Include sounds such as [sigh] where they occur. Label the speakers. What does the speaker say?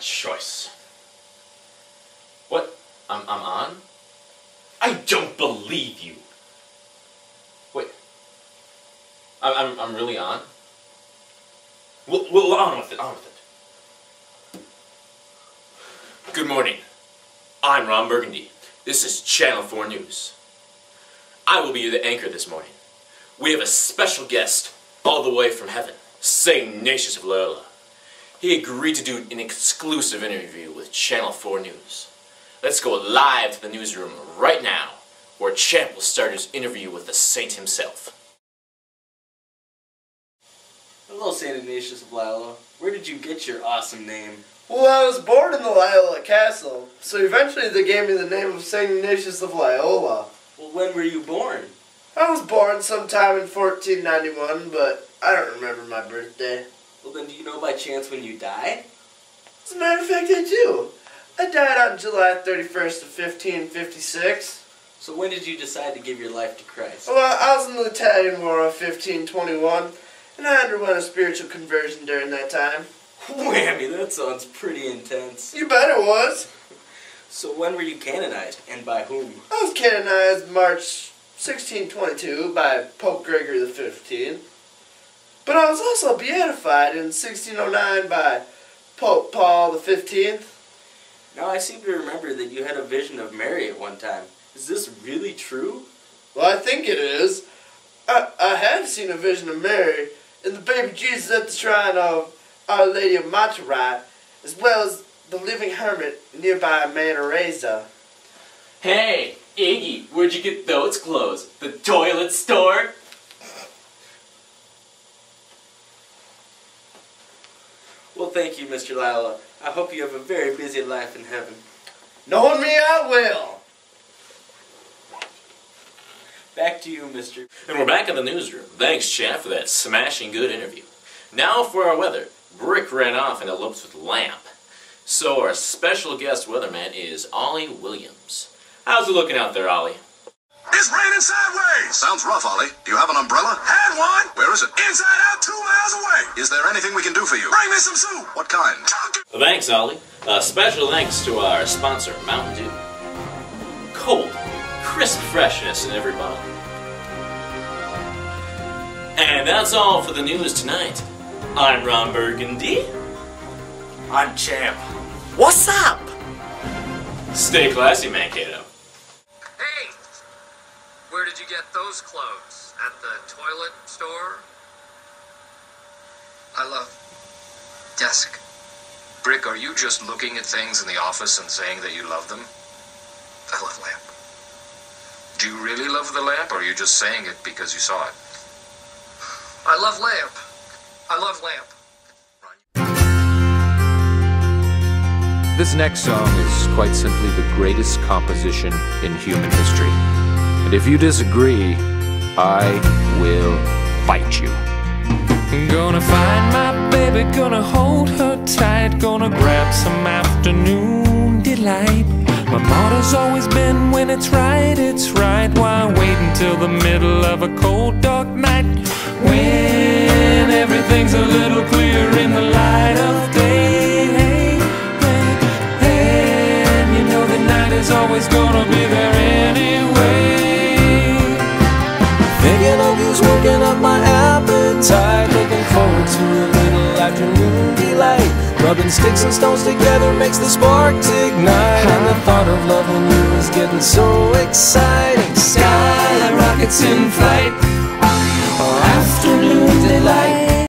Speaker 1: choice. What? I'm, I'm on? I don't believe you. Wait. I'm, I'm, I'm really on? Well, well, on with it, on with it. Good morning. I'm Ron Burgundy. This is Channel 4 News. I will be the anchor this morning. We have a special guest all the way from heaven, St. Ignatius of Loyola. He agreed to do an exclusive interview with Channel 4 News. Let's go live to the newsroom right now, where Champ will start his interview with the saint himself.
Speaker 2: Hello, St. Ignatius of Loyola. Where did you get your awesome name?
Speaker 3: Well, I was born in the Loyola Castle, so eventually they gave me the name of St. Ignatius of Loyola.
Speaker 2: Well, when were you born?
Speaker 3: I was born sometime in 1491, but I don't remember my birthday.
Speaker 2: Well, then do you know by chance when you died?
Speaker 3: As a matter of fact, I do. I died on July 31st of 1556.
Speaker 2: So when did you decide to give your life to Christ?
Speaker 3: Well, I was in the Italian War of 1521, and I underwent a spiritual conversion during that time. [laughs]
Speaker 2: Whammy, that sounds pretty intense.
Speaker 3: You bet it was. [laughs]
Speaker 2: So when were you canonized, and by whom?
Speaker 3: I was canonized March 1622 by Pope Gregory XV. But I was also beatified in 1609 by Pope Paul V.
Speaker 2: Now I seem to remember that you had a vision of Mary at one time. Is this really true?
Speaker 3: Well, I think it is. I, I have seen a vision of Mary and the baby Jesus at the shrine of Our Lady of Montserrat, as well as the living hermit nearby Manresa.
Speaker 1: Hey, Iggy, where'd you get those clothes? The toilet store?
Speaker 2: Well, thank you, Mr. Loyola. I hope you have a very busy life in heaven.
Speaker 3: Knowing me, I will.
Speaker 2: Back to you, Mr.
Speaker 1: And we're back in the newsroom. Thanks, Chad, for that smashing good interview. Now for our weather. Brick ran off and eloped with Lamp. So our special guest weatherman is Ollie Williams. How's it looking out there, Ollie?
Speaker 4: It's raining sideways. Sounds rough, Ollie. Do you have an umbrella? Had one. Where is it? Inside Is there anything we can do for you? Bring me some soup. What kind?
Speaker 1: Thanks, Ollie. A special thanks to our sponsor, Mountain Dew. Cold, crisp freshness in every bottle. And that's all for the news tonight. I'm Ron Burgundy.
Speaker 2: I'm Champ.
Speaker 3: What's up?
Speaker 1: Stay classy, Mankato.
Speaker 5: Hey! Where did you get those clothes? At the toilet store?
Speaker 6: I love desk.
Speaker 5: Brick, are you just looking at things in the office and saying that you love them?
Speaker 6: I love lamp.
Speaker 5: Do you really love the lamp, or are you just saying it because you saw it?
Speaker 6: I love lamp. I love lamp.
Speaker 7: This next song is quite simply the greatest composition in human history. And if you disagree, I will fight you.
Speaker 8: Gonna find my baby, gonna hold her tight, gonna grab some afternoon delight. My motto's always been when it's right, it's right. Why wait until the middle of a cold, dark night? When everything's a little clearer in the light of day. Hey, hey, and you know the night is always gonna be there anyway. Thinking of you's working up my appetite. To a little afternoon delight. Rubbing sticks and stones together makes the sparks ignite. And the thought of loving you is getting so exciting. Sky rockets in flight.